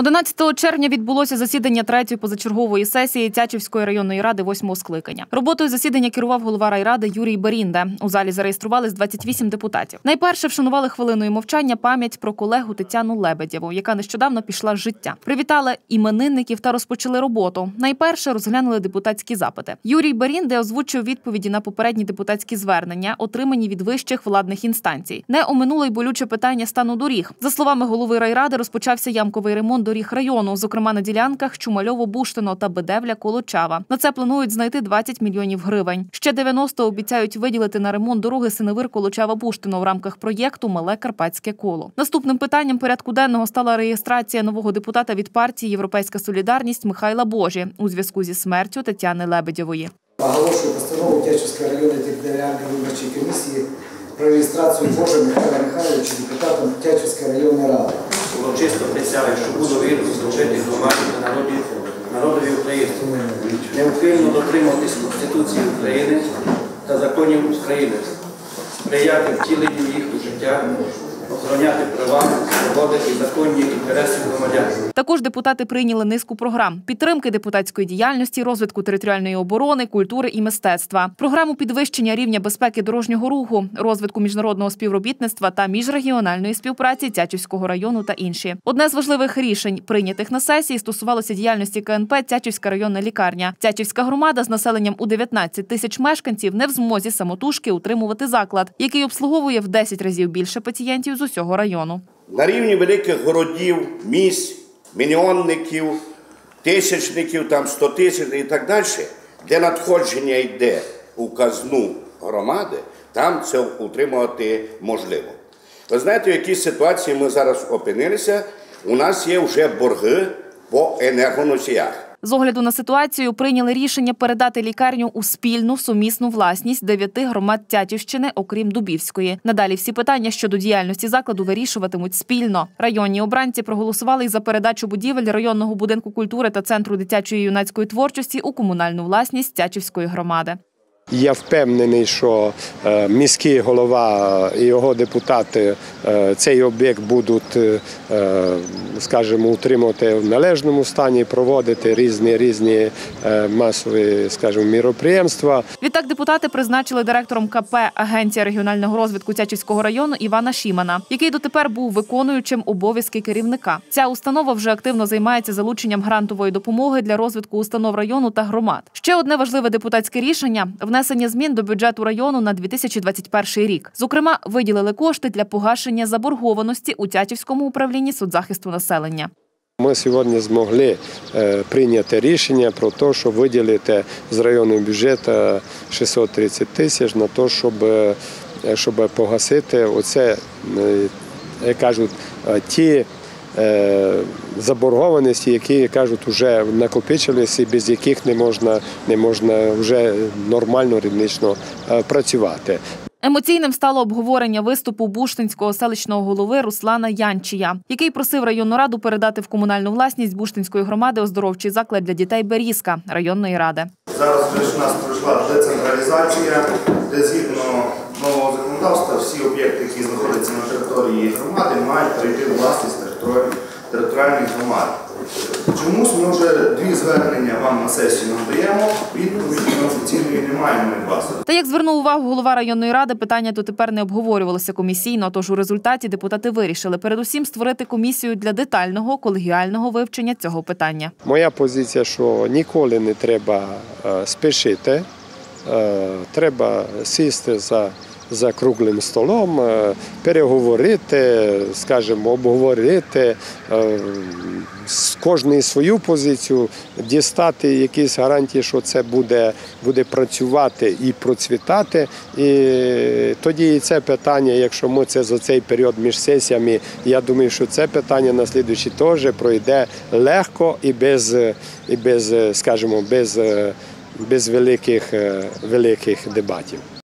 11 червня відбулося засідання третьої позачергової сесії Тячівської районної ради восьмого скликання. Роботою засідання керував голова райради Юрій Берінде. У залі зареєструвались 28 депутатів. Найперше вшанували хвилиною мовчання пам'ять про колегу Тетяну Лебедєву, яка нещодавно пішла з життя. Привітали іменинників та розпочали роботу. Найперше розглянули депутатські запити. Юрій Берінде озвучив відповіді на попередні депутатські звернення, отримані від вищих владних інстанцій. Не оминуло й болюче питання стану доріг. За словами голови райради, розпочався ямковий ремонт доріг району, зокрема на ділянках Чумальово-Буштино та Бедевля Колочава. На це планують знайти 20 мільйонів гривень. Ще 90 обіцяють виділити на ремонт дороги Синевир Колочава-Буштино в рамках проєкту Мале Карпатське коло. Наступним питанням порядку денного стала реєстрація нового депутата від партії Європейська Солідарність Михайла Божі у зв'язку зі смертю Тетяни Лебедєвої. Оголошую постанову Тячівської районної територіальної виборчої комісії про реєстрацію Божа Михайла Михайловича депутатом Тячівської районної ради. Урочисто присягаю, що буду вірно служити громаді та народі, народові України, неухильно дотримуватись Конституції України та законів України, сприяти втіленню їх у життя, охороняти права, свободи і законні інтереси громадян. Також депутати прийняли низку програм підтримки депутатської діяльності, розвитку територіальної оборони, культури і мистецтва, програму підвищення рівня безпеки дорожнього руху, розвитку міжнародного співробітництва та міжрегіональної співпраці Тячівського району та інші. Одне з важливих рішень, прийнятих на сесії, стосувалося діяльності КНП Тячівська районна лікарня. Тячівська громада з населенням у 19 тисяч мешканців не в змозі самотужки утримувати заклад, який обслуговує в 10 разів більше пацієнтів з усього району. На рівні великих городів, міст, мільйонників, тисячників, там 100 тисяч і так далі, де надходження йде у казну громади, там це утримувати можливо. Ви знаєте, в якій ситуації ми зараз опинилися? У нас є вже борги по енергоносіях. З огляду на ситуацію прийняли рішення передати лікарню у спільну сумісну власність дев'яти громад Тятівщини, окрім Дубівської. Надалі всі питання щодо діяльності закладу вирішуватимуть спільно. Районні обранці проголосували й за передачу будівель районного будинку культури та центру дитячої і юнацької творчості у комунальну власність Тячівської громади. Я впевнений, що е, міський голова і його депутати е, цей об'єкт будуть, е, скажімо, утримувати в належному стані, проводити різні різні масові, скажімо, міроприємства. Відтак депутати призначили директором КП Агенція регіонального розвитку Тячівського району Івана Шімана, який дотепер був виконуючим обов'язки керівника. Ця установа вже активно займається залученням грантової допомоги для розвитку установ району та громад. Ще одне важливе депутатське рішення внесення змін до бюджету району на 2021 рік. Зокрема, виділили кошти для погашення заборгованості у Тячівському управлінні соцзахисту населення. Ми сьогодні змогли е, прийняти рішення про те, щоб виділити з районного бюджету 630 тисяч на те, щоб, е, щоб погасити оце, е, як кажуть, ті заборгованості, які кажуть, вже накопичилися, без яких не можна не можна вже нормально ріднично працювати. Емоційним стало обговорення виступу Буштинського селищного голови Руслана Янчія, який просив районну раду передати в комунальну власність Буштинської громади оздоровчий заклад для дітей Берізка районної ради. Зараз у нас пройшла децентралізація, де згідно нового законодавства всі об'єкти, які знаходяться на території громади, мають перейти власність територіальних громад. Чомусь ми вже дві звернення вам на сесію надаємо, відповіді офіційної не маємо від вас. Та як звернув увагу голова районної ради, питання дотепер не обговорювалося комісійно. Тож у результаті депутати вирішили передусім створити комісію для детального колегіального вивчення цього питання. Моя позиція, що ніколи не треба спішити, треба сісти за за круглим столом, переговорити, скажімо, обговорити з кожної свою позицію, дістати якісь гарантії, що це буде буде працювати і процвітати. І тоді і це питання, якщо ми це за цей період між сесіями, я думаю, що це питання на слідуючий теж пройде легко і без, і без скажімо, без, без великих, великих дебатів.